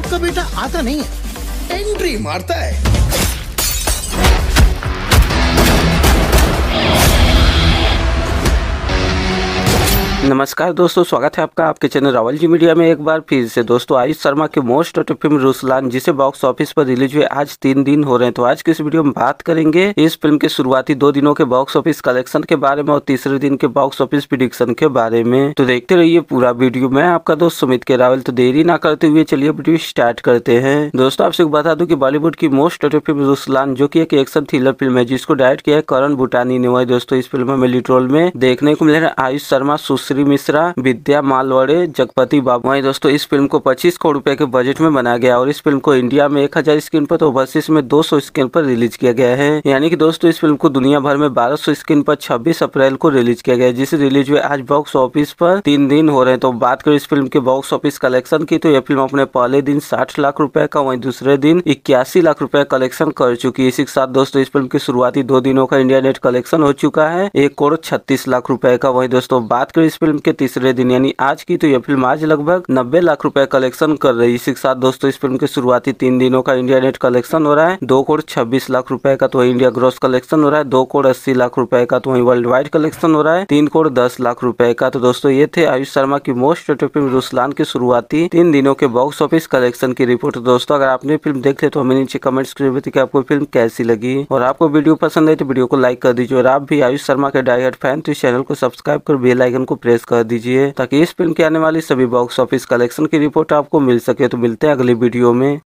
आपका बेटा आता नहीं है। एंट्री मारता है। नमस्कार दोस्तों, स्वागत है आपका आपके चैनल रावल जी मीडिया में एक बार फिर से। दोस्तों, आयुष शर्मा की मोस्ट ऑफ़ फ़िल्म रुसलान, जिसे बॉक्स ऑफ़िस पर रिलीज़ हुए आज तीन दिन हो रहे हैं। तो आज की इस वीडियो में बात करेंगे इस फ़िल्म के शुरुआती दो दिनों के बॉक्स ऑफ़िस कलेक्शन के बारे में और तीसरे दिन के बॉक्स ऑफ़िस प्रिडिक्शन के बारे में। तो देखते रहिए पूरा वीडियो। में आपका दोस्त सुमित के रावल तो देरी ना करते हुए चलिए वीडियो स्टार्ट करते हैं। दोस्तों, आपसे बता दूँ की बॉलीवुड की मोस्ट ऑफ़ फ़िल्म रुसलान, जो की एक एक्शन थ्रिलर फ़िल्म है, जिसको डायरेक्ट किया है करण भूटानी ने। वही दोस्तों, इस फ़िल्म में लीड रोल में देखने को मिले आयुष शर्मा सुश्री मिश्रा विद्या मालवाड़े, जगपति बाबू। वही दोस्तों, इस फ़िल्म को 25 करोड़ रुपए के बजट में बनाया गया और इस फ़िल्म को इंडिया में 1000 स्क्रीन पर तो ओवरसीज में 200 स्क्रीन पर रिलीज़ किया गया है। यानी कि दोस्तों, इस फ़िल्म को दुनिया भर में 1200 स्क्रीन पर 26 अप्रैल को रिलीज़ किया गया जिसे रिलीज़ हुए आज बॉक्स ऑफ़िस पर तीन दिन हो रहे हैं। तो बात करें इस फ़िल्म के बॉक्स ऑफ़िस कलेक्शन की तो यह फ़िल्म अपने पहले दिन साठ लाख रूपए का, वही दूसरे दिन इक्यासी लाख रूपए कलेक्शन कर चुकी है। इसी के साथ दोस्तों, इस फ़िल्म की शुरुआती दो दिनों का इंडिया नेट कलेक्शन हो चुका है, एक करोड़ छत्तीस लाख रूपए का। वही दोस्तों, बात करें इस फ़िल्म के तीसरे दिन, यानी आज की तो यह फ़िल्म आज लगभग नब्बे लाख रुपए कलेक्शन कर रही है। इसी के साथ दोस्तों, इस फ़िल्म के शुरुआती तीन दिनों का इंडिया नेट कलेक्शन हो रहा है। दो करोड़ छब्बीस लाख रुपए का तो वही इंडिया ग्रोस कलेक्शन हो रहा है। दो करोड़ अस्सी लाख रुपए का तो वही वर्ल्ड वाइड कलेक्शन हो रहा है। तीन करोड़ दस लाख रुपए का तो दोस्तों, ये थे आयुष शर्मा की मोस्ट फ़िल्म रुसलान की शुरुआती तीन दिनों के बॉक्स ऑफ़िस कलेक्शन की रिपोर्ट दोस्तों, अगर आपने फ़िल्म देख ले तो हमें नीचे कमेंट्स कर आपको फ़िल्म कैसी लगी। और आपको वीडियो पसंद है तो वीडियो को लाइक कर दीजिए। और आप भी आयुष शर्मा के डायरेक्ट फ़ैन तो इस चैनल को सब्सक्राइब कर बेल आइकन को प्रेस कर दीजिए ताकि इस फ़िल्म की आने वाली सभी बॉक्स ऑफ़िस कलेक्शन की रिपोर्ट आपको मिल सके। तो मिलते हैं अगली वीडियो में।